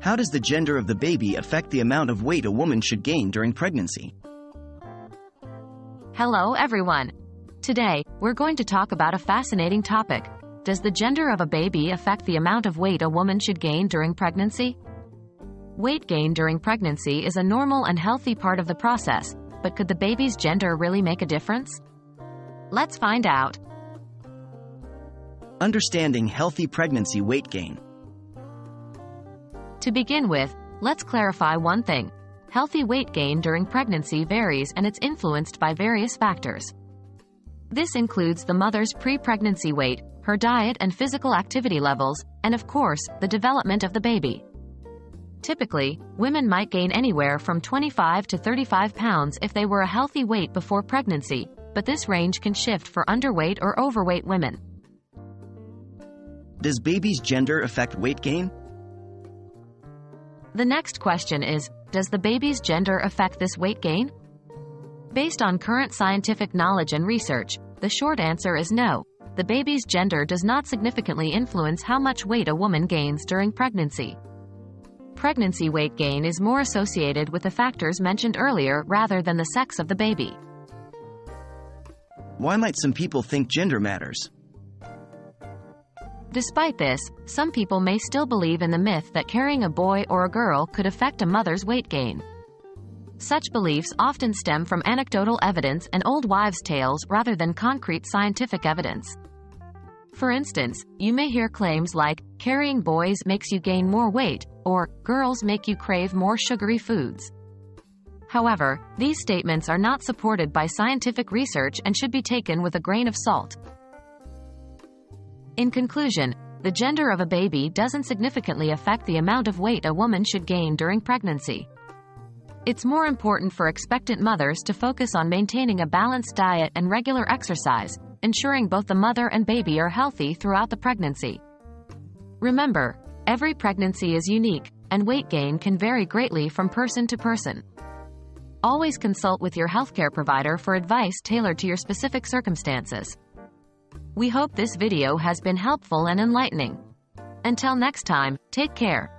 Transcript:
How does the gender of the baby affect the amount of weight a woman should gain during pregnancy? Hello, everyone. Today, we're going to talk about a fascinating topic. Does the gender of a baby affect the amount of weight a woman should gain during pregnancy? Weight gain during pregnancy is a normal and healthy part of the process, but could the baby's gender really make a difference? Let's find out. Understanding healthy pregnancy weight gain. To begin with, let's clarify one thing. Healthy weight gain during pregnancy varies and it's influenced by various factors. This includes the mother's pre-pregnancy weight, her diet and physical activity levels, and of course, the development of the baby. Typically, women might gain anywhere from 25 to 35 pounds if they were a healthy weight before pregnancy, but this range can shift for underweight or overweight women. Does baby's gender affect weight gain? The next question is, does the baby's gender affect this weight gain? Based on current scientific knowledge and research, the short answer is no. The baby's gender does not significantly influence how much weight a woman gains during pregnancy. Pregnancy weight gain is more associated with the factors mentioned earlier rather than the sex of the baby. Why might some people think gender matters? Despite this, some people may still believe in the myth that carrying a boy or a girl could affect a mother's weight gain. Such beliefs often stem from anecdotal evidence and old wives' tales rather than concrete scientific evidence. For instance, you may hear claims like, carrying boys makes you gain more weight, or, girls make you crave more sugary foods. However, these statements are not supported by scientific research and should be taken with a grain of salt. In conclusion, the gender of a baby doesn't significantly affect the amount of weight a woman should gain during pregnancy. It's more important for expectant mothers to focus on maintaining a balanced diet and regular exercise, ensuring both the mother and baby are healthy throughout the pregnancy. Remember, every pregnancy is unique, and weight gain can vary greatly from person to person. Always consult with your healthcare provider for advice tailored to your specific circumstances. We hope this video has been helpful and enlightening. Until next time, take care.